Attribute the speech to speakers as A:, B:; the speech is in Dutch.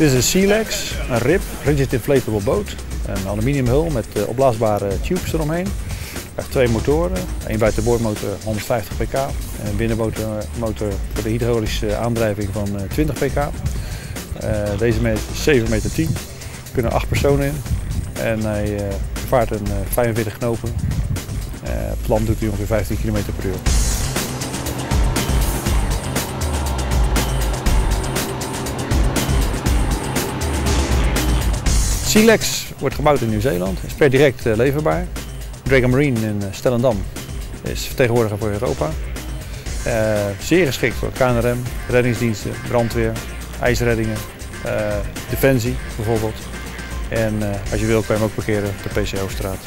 A: Dit is een Sealex, een RIP, Rigid Inflatable Boat. Een aluminiumhul met uh, opblaasbare tubes eromheen. heeft twee motoren, één buitenboordmotor 150 pk en een binnenmotor voor de hydraulische aandrijving van 20 pk. Uh, deze is 7 meter 10, er kunnen 8 personen in en hij vaart een 45 knopen. land doet hij ongeveer 15 km per uur. Silex wordt gebouwd in Nieuw-Zeeland, is per direct uh, leverbaar. Dragon Marine in uh, Stellendam is vertegenwoordiger voor Europa. Uh, zeer geschikt voor KNRM, reddingsdiensten, brandweer, ijsreddingen, defensie bijvoorbeeld. En als je wil kan je hem ook parkeren op de PCO-straat.